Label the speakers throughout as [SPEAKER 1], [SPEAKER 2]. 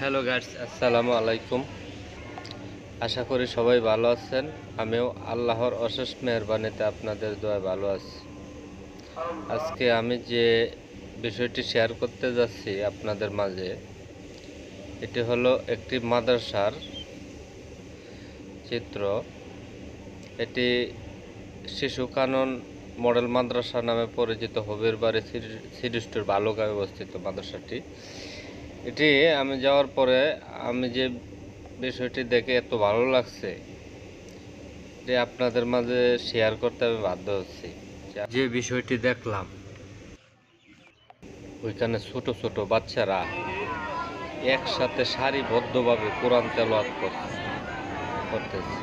[SPEAKER 1] Hello guys আসসালামু আলাইকুম আশা করি সবাই ভালো আছেন। আমিও আল্লাহর অশেষ মেহরবানিতে আপনাদের দোয়া ভালো আছি। আজকে আমি যে বিষয়টি শেয়ার করতে যাচ্ছি আপনাদের মাঝে, এটি হলো একটি মাদ্রাসার চিত্র। এটি শিশু কানন মডেল মাদ্রাসা নামে পরিচিত হবির বাড়ি সিরিস্টোর বালুগাঁয়ে অবস্থিত মাদ্রাসাটি। এটি আমি যাওয়ার পরে আমি যে বিষয়টি দেখে এত ভালো লাগছে যে আপনাদের মাঝে শেয়ার করতে আমি বাধ্য হচ্ছি। যে বিষয়টি দেখলাম, ওইখানে ছোট ছোট বাচ্চারা একসাথে সারিবদ্ধভাবে কোরআন তেলাওয়াত করছে, করতেছে।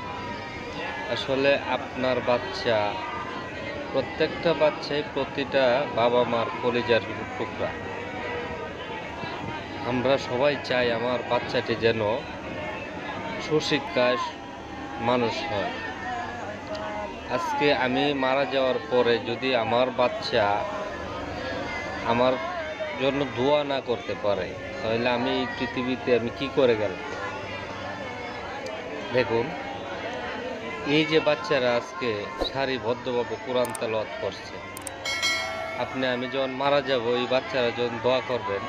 [SPEAKER 1] আসলে আপনার বাচ্চা, প্রত্যেকটা বাচ্চাই প্রতিটা বাবা মার কলিজার টুকরা। আমরা সবাই চাই আমার বাচ্চাটি যেন সুশিক্ষায় মানুষ হয়। আজকে আমি মারা যাওয়ার পরে যদি আমার বাচ্চা আমার জন্য দোয়া না করতে পারে, তাহলে আমি এই পৃথিবীতে আমি কি করে গেলাম? দেখুন, এই যে বাচ্চারা আজকে সারিবদ্ধভাবে কোরআন তেলাওয়াত করছে, আপনি, আমি যখন মারা যাব, এই বাচ্চারা যখন দোয়া করবেন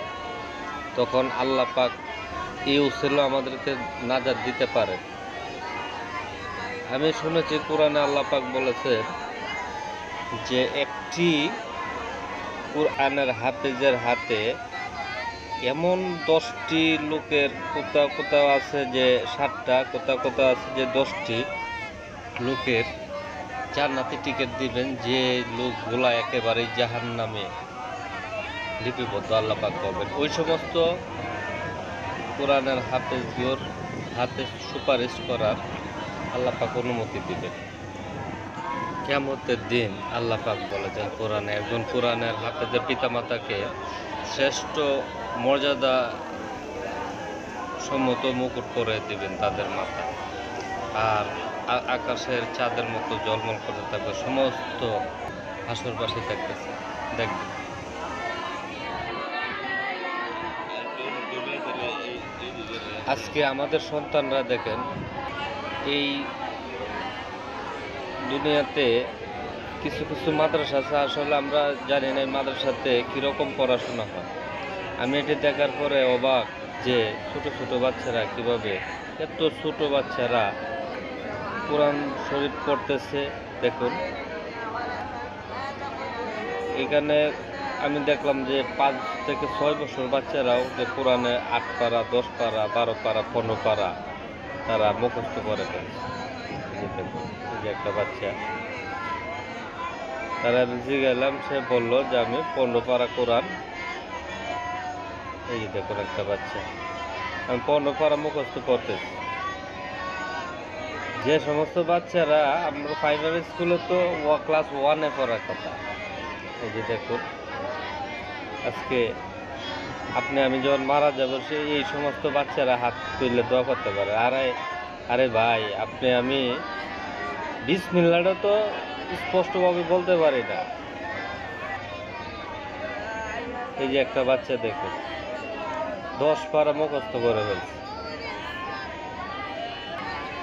[SPEAKER 1] তখন আল্লাহ পাক এই উসিল আমাদেরকে নাজাদ দিতে পারে। আমি শুনেছি কোরআনে আল্লাহ পাক বলেছে যে একটি কোরআনের হাফেজের হাতে এমন দশটি লোকের কোথাও কোথাও আছে যে ষাটটা কোথাও কোথাও আছে যে দশটি লোকের জান্নাতি টিকিট দিবেন যে লোকগুলা একেবারেই জাহান নামে লিপিবদ্ধ আল্লাপাক করবেন। ওই সমস্ত কোরআনের হাফেজগুলোর হাতে সুপারিশ করার আল্লাপাক অনুমতি দিবেন। কেমতের দিন আল্লাপাক বলেছেন কোরআনে, একজন কোরআনের হাফেজের পিতামাতাকে শ্রেষ্ঠ মর্যাদা সম্মত মুকুট করে দিবেন তাদের মাথা। আর আকাশের চাঁদের মতো জলমল করতে থাকবে, সমস্ত হাসরবাসী দেখতেছে। দেখবে আজকে আমাদের সন্তানরা দেখেন, এই দুনিয়াতে কিছু কিছু মাদ্রাসা আছে, আসলে আমরা জানি না এই মাদ্রাসাতে কীরকম পড়াশোনা হয়। আমি এটি দেখার পরে অবাক যে ছোট ছোট বাচ্চারা কীভাবে এত ছোট বাচ্চারা কোরআন শরীফ পড়তেছে, দেখুন। এখানে আমি দেখলাম যে পাঁচ থেকে ছয় বছর বাচ্চারাও যে কোরআনে আট পারা, দশ পারা, বারো পারা, পনেরো পারা, তারা মুখস্থ করে যে একটা বাচ্চা। তারা জিজ্ঞাসলাম সে বলল যে আমি পনেরো পারা কোরআন। এই যে দেখুন একটা বাচ্চা। আমি পনেরো পারা মুখস্থ করতেছি। যে সমস্ত বাচ্চারা, আমরা প্রাইমারি স্কুলে তো ক্লাস ওয়ানে পড়ার কথা। এই যে দেখুন আজকে আপনি, আমি যখন মারা যাব, সে এই সমস্ত বাচ্চারা হাত তুললে দোয়া করতে পারে। আরে আরে ভাই, আপনি, আমি বিশ মিনিটটা তো স্পষ্টভাবে বলতে পারি না। এই যে একটা বাচ্চা দেখুন দশ পারা মুখস্থ করে ফেলছে।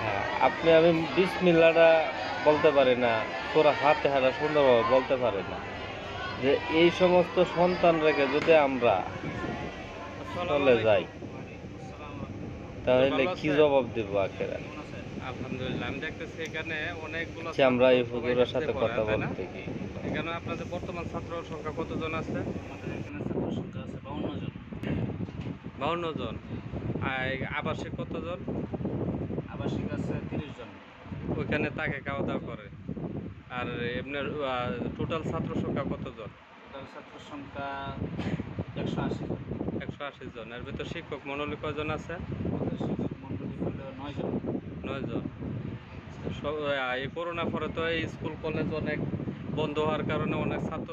[SPEAKER 1] হ্যাঁ আপনি, আমি বিশ মিল্লাটা বলতে পারি না তোরা হাতে হাঁটা সুন্দরভাবে বলতে পারি না। যে এই সমস্ত সন্তান রেখে যদি আমরা চলে যাই তাহলে কি জবাব দিব আখেরা
[SPEAKER 2] আলহামদুলিল্লাহ আমি দেখতেছি এখানে অনেকগুলো
[SPEAKER 1] আমরা এই হুজুরের সাথে কথা বলতে কি
[SPEAKER 2] এখানে আপনাদের বর্তমান ছাত্র সংখ্যা কতজন আছে?
[SPEAKER 3] আমাদের এখানে ছাত্র সংখ্যা আছে বাউন্ন জন।
[SPEAKER 2] বাউন্ন জন। আবাসিক কতজন?
[SPEAKER 3] আবাসিক আছে তিরিশ জন।
[SPEAKER 2] ওইখানে তাকে খাওয়া দাওয়া করে। এমনি টোটাল ছাত্র সংখ্যা কতজন?
[SPEAKER 3] টোটাল ছাত্র সংখ্যা একশো আশি জন।
[SPEAKER 2] একশো আশি জন। এর ভিতর শিক্ষক মণ্ডলী কজন আছে?
[SPEAKER 3] শিক্ষক মণ্ডলী হলো নয় জন।
[SPEAKER 2] নয় জন। এই করোনা পরে তো এই স্কুল কলেজ অনেক বন্ধ হওয়ার কারণে অনেক ছাত্র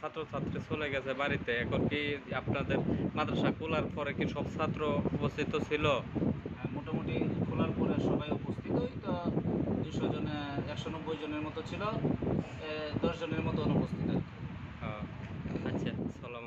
[SPEAKER 2] ছাত্রছাত্রী চলে গেছে বাড়িতে। এখন কি আপনাদের মাদ্রাসা খোলার পরে কি সব ছাত্র উপস্থিত ছিল?
[SPEAKER 3] মোটামুটি খোলার পরে সবাই উপস্থিত। ওই তো দুশো জনে একশো নব্বই জনের মতো ছিল দশ জনের মতো অনুপস্থিত আর
[SPEAKER 2] আচ্ছা সালাম